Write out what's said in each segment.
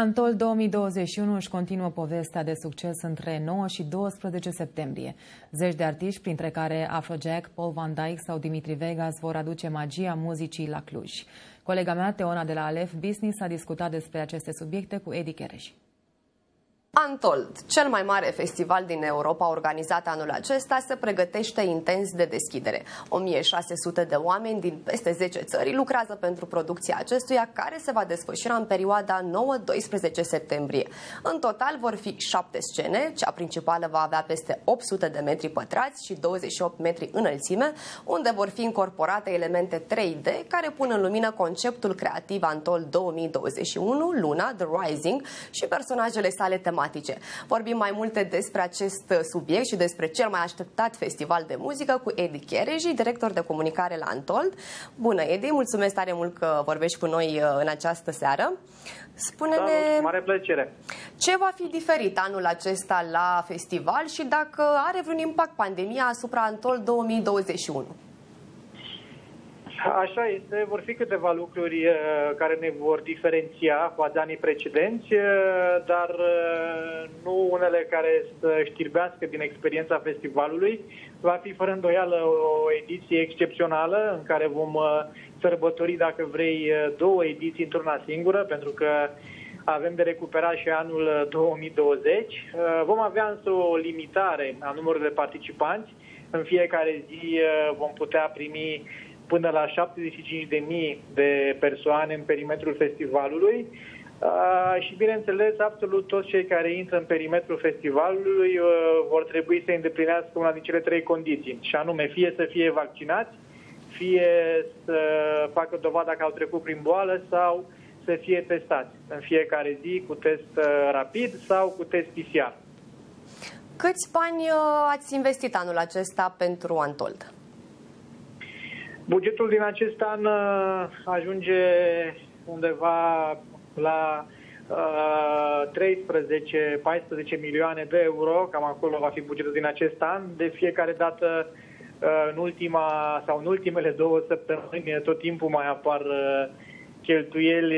Antol 2021 își continuă povestea de succes între 9 și 12 septembrie. Zeci de artiști, printre care Afrojack, Paul Van Dyke sau Dimitri Vegas, vor aduce magia muzicii la Cluj. Colega mea, Teona de la Alef Business, a discutat despre aceste subiecte cu Edi Chereș. Antold, cel mai mare festival din Europa organizat anul acesta, se pregătește intens de deschidere. 1600 de oameni din peste 10 țări lucrează pentru producția acestuia, care se va desfășura în perioada 9-12 septembrie. În total vor fi 7 scene, cea principală va avea peste 800 de metri pătrați și 28 metri înălțime, unde vor fi incorporate elemente 3D care pun în lumină conceptul creativ Antold 2021, Luna, The Rising și personajele sale tematice tematice. Vorbim mai multe despre acest subiect și despre cel mai așteptat festival de muzică cu Edi Chereji, director de comunicare la Antold. Bună, Edi, mulțumesc tare mult că vorbești cu noi uh, în această seară. Spune-ne da, mare plăcere. ce va fi diferit anul acesta la festival și dacă are vreun impact pandemia asupra Antold 2021. Așa este, vor fi câteva lucruri uh, care ne vor diferenția față de anii precedenți, uh, dar uh, nu unele care să știrbească din experiența festivalului. Va fi fără îndoială o ediție excepțională în care vom sărbători, dacă vrei, două ediții într-una singură, pentru că avem de recuperat și anul 2020. Vom avea însă o limitare a numărului de participanți. În fiecare zi vom putea primi până la 75.000 de persoane în perimetrul festivalului uh, și, bineînțeles, absolut toți cei care intră în perimetrul festivalului uh, vor trebui să îndeplinească una din cele trei condiții, și anume fie să fie vaccinați, fie să facă dovada că au trecut prin boală sau să fie testați în fiecare zi cu test uh, rapid sau cu test PCR. Câți bani ați investit anul acesta pentru Antold? Bugetul din acest an uh, ajunge undeva la 13-14 milioane de euro, cam acolo va fi bugetul din acest an. De fiecare dată, uh, în ultima sau în ultimele două săptămâni, tot timpul mai apar uh, cheltuieli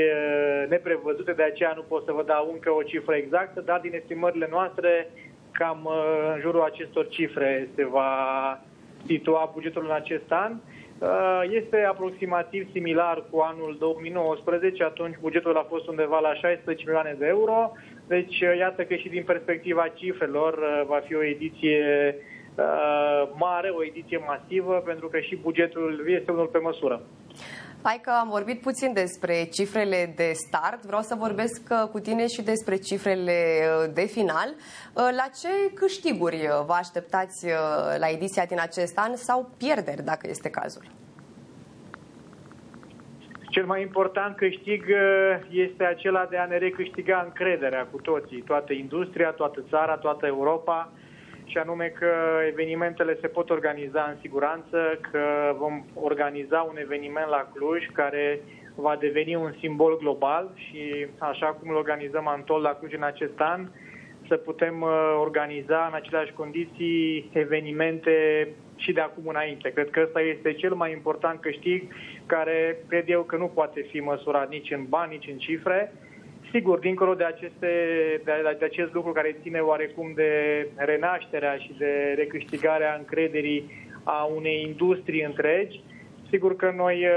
neprevăzute, de aceea nu pot să vă dau încă o cifră exactă, dar din estimările noastre, cam în jurul acestor cifre se va situa bugetul în acest an. Uh, este aproximativ similar cu anul 2019, atunci bugetul a fost undeva la 16 milioane de euro, deci uh, iată că și din perspectiva cifrelor uh, va fi o ediție mare, o ediție masivă, pentru că și bugetul este unul pe măsură. Hai că am vorbit puțin despre cifrele de start, vreau să vorbesc uh, cu tine și despre cifrele uh, de final. Uh, la ce câștiguri vă așteptați la ediția din acest an sau pierderi, dacă este cazul? Cel mai important câștig este acela de a ne recâștiga încrederea cu toții, toată industria, toată țara, toată Europa, și anume că evenimentele se pot organiza în siguranță, că vom organiza un eveniment la Cluj care va deveni un simbol global și așa cum îl organizăm Antol la Cluj în acest an, să putem uh, organiza în aceleași condiții evenimente și de acum înainte. Cred că ăsta este cel mai important câștig care cred eu că nu poate fi măsurat nici în bani, nici în cifre, Sigur, dincolo de, aceste, de, de acest lucru care ține oarecum de renașterea și de recâștigarea încrederii a unei industrii întregi, sigur că noi uh,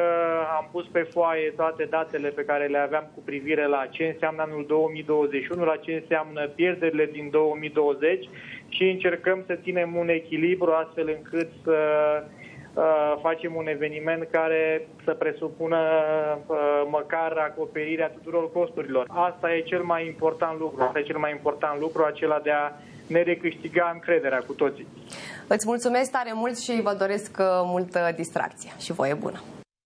am pus pe foaie toate datele pe care le aveam cu privire la ce înseamnă anul 2021, la ce înseamnă pierderile din 2020 și încercăm să ținem un echilibru astfel încât să uh, Uh, facem un eveniment care să presupună uh, măcar acoperirea tuturor costurilor. Asta e cel mai important lucru, asta e cel mai important lucru, acela de a ne recâștiga încrederea cu toții. Îți mulțumesc tare mult și vă doresc uh, multă distracție și voie bună!